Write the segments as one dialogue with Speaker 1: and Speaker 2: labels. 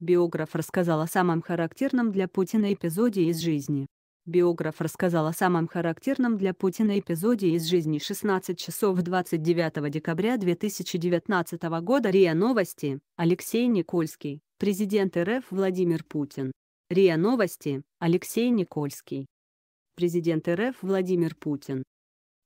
Speaker 1: Биограф рассказал о самом характерном для Путина эпизоде из жизни. Биограф рассказал о самом характерном для Путина эпизоде из жизни 16 часов 29 декабря 2019 года РИА Новости, Алексей Никольский, президент РФ Владимир Путин. РИА Новости, Алексей Никольский. Президент РФ Владимир Путин.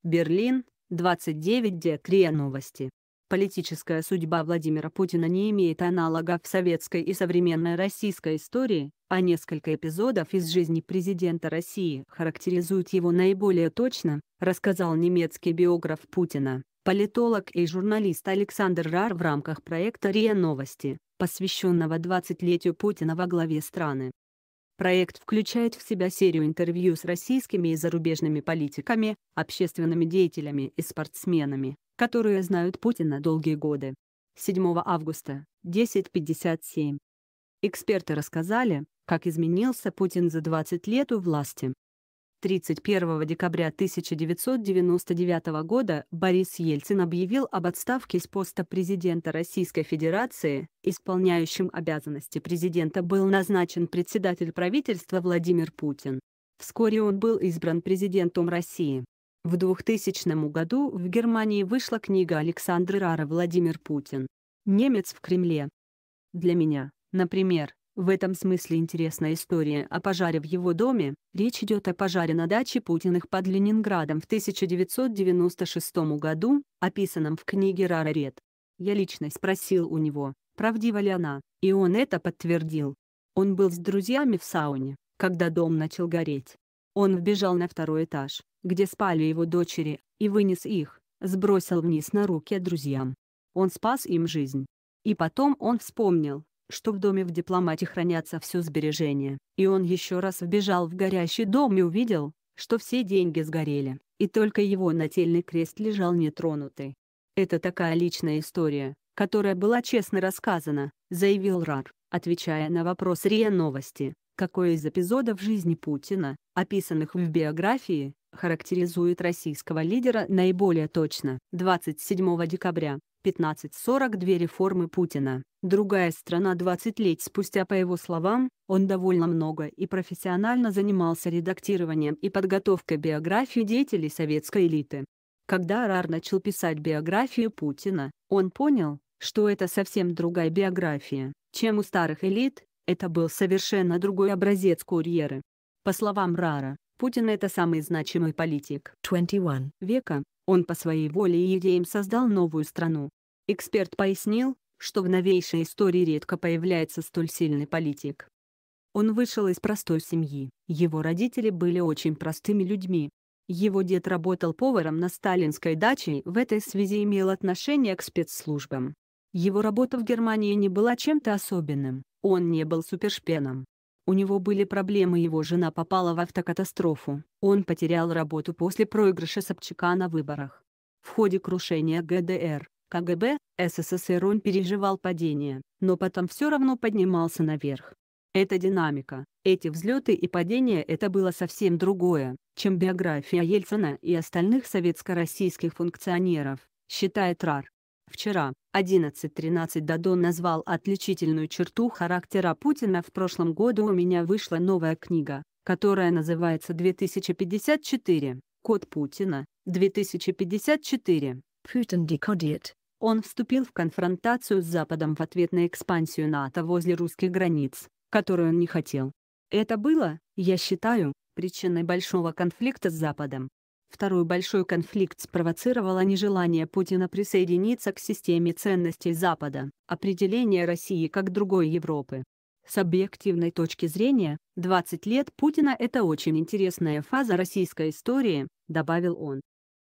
Speaker 1: Берлин, 29 дек РИА Новости. Политическая судьба Владимира Путина не имеет аналогов в советской и современной российской истории, а несколько эпизодов из жизни президента России характеризуют его наиболее точно, рассказал немецкий биограф Путина, политолог и журналист Александр Рар в рамках проекта РИА Новости, посвященного 20-летию Путина во главе страны. Проект включает в себя серию интервью с российскими и зарубежными политиками, общественными деятелями и спортсменами, которые знают Путина долгие годы. 7 августа, 10.57. Эксперты рассказали, как изменился Путин за 20 лет у власти. 31 декабря 1999 года Борис Ельцин объявил об отставке с поста президента Российской Федерации, исполняющим обязанности президента был назначен председатель правительства Владимир Путин. Вскоре он был избран президентом России. В 2000 году в Германии вышла книга Александра Рара «Владимир Путин. Немец в Кремле». Для меня, например, в этом смысле интересная история о пожаре в его доме. Речь идет о пожаре на даче Путиных под Ленинградом в 1996 году, описанном в книге Рара Ред. Я лично спросил у него, правдива ли она, и он это подтвердил. Он был с друзьями в сауне, когда дом начал гореть. Он вбежал на второй этаж, где спали его дочери, и вынес их, сбросил вниз на руки друзьям. Он спас им жизнь. И потом он вспомнил, что в доме в дипломате хранятся все сбережения, и он еще раз вбежал в горящий дом и увидел, что все деньги сгорели, и только его нательный крест лежал нетронутый. Это такая личная история, которая была честно рассказана, заявил Рар, отвечая на вопрос РИА Новости, какой из эпизодов жизни Путина, описанных в биографии, характеризует российского лидера наиболее точно. 27 декабря, 15.42 реформы Путина. Другая страна 20 лет спустя по его словам, он довольно много и профессионально занимался редактированием и подготовкой биографии деятелей советской элиты. Когда Рар начал писать биографию Путина, он понял, что это совсем другая биография, чем у старых элит, это был совершенно другой образец карьеры. По словам Рара, Путин это самый значимый политик 21 века, он по своей воле и идеям создал новую страну. Эксперт пояснил, что в новейшей истории редко появляется столь сильный политик. Он вышел из простой семьи, его родители были очень простыми людьми. Его дед работал поваром на сталинской даче и в этой связи имел отношение к спецслужбам. Его работа в Германии не была чем-то особенным, он не был супершпеном. У него были проблемы его жена попала в автокатастрофу, он потерял работу после проигрыша Собчака на выборах. В ходе крушения ГДР, КГБ, СССР он переживал падение, но потом все равно поднимался наверх. Эта динамика, эти взлеты и падения это было совсем другое, чем биография Ельцина и остальных советско-российских функционеров, считает РАР. Вчера, 11.13 Дадон назвал отличительную черту характера Путина в прошлом году у меня вышла новая книга, которая называется 2054, Код Путина, 2054, Putin Decoded. Он вступил в конфронтацию с Западом в ответ на экспансию НАТО возле русских границ, которую он не хотел. Это было, я считаю, причиной большого конфликта с Западом. Второй большой конфликт спровоцировало нежелание Путина присоединиться к системе ценностей Запада, определение России как другой Европы. С объективной точки зрения, 20 лет Путина – это очень интересная фаза российской истории, добавил он.